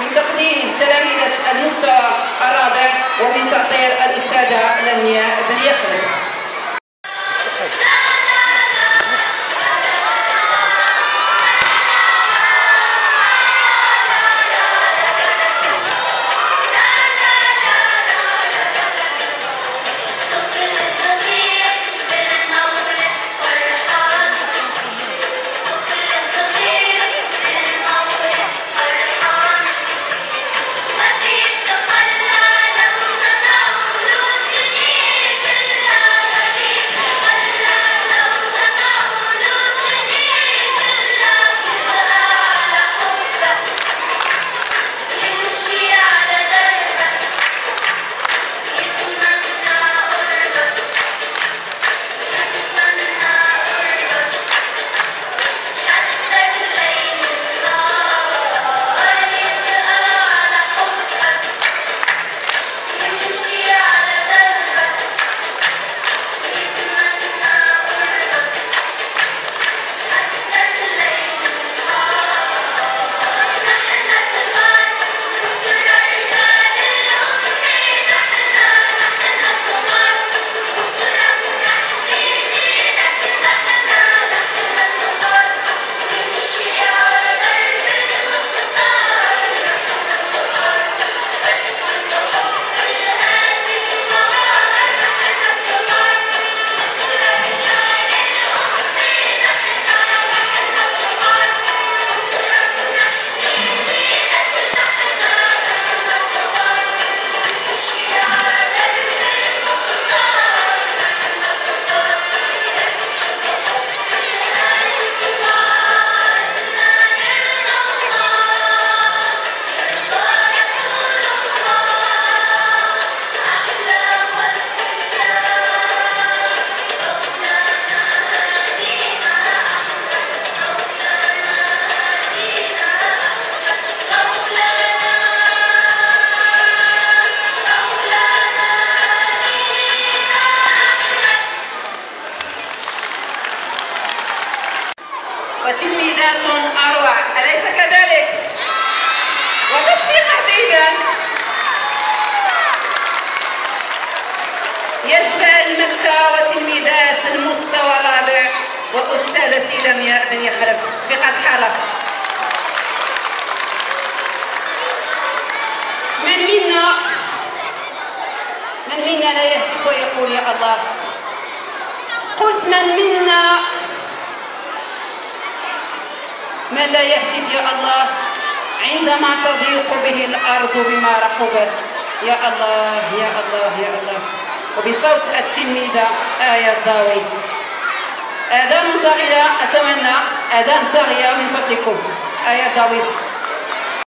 من تقديم تلاميذ المستوى وتلميذات أروع. أليس كذلك؟ وتصفيقات إذا. يجبال مكة وتلميذات المستوى الرابع. وأستاذتي لمياء بن يخلف. تصفيقات حارة من منا من منا لا يهتف ويقول يا الله؟ قلت من منا من لا يهتف يا الله عندما تضيق به الأرض بما رحبت. يا الله يا الله يا الله. وبصوت التلميذة آية الضاوي آذان صاغية أتمنى. آذان صاغية من فضلكم. آية الضاوي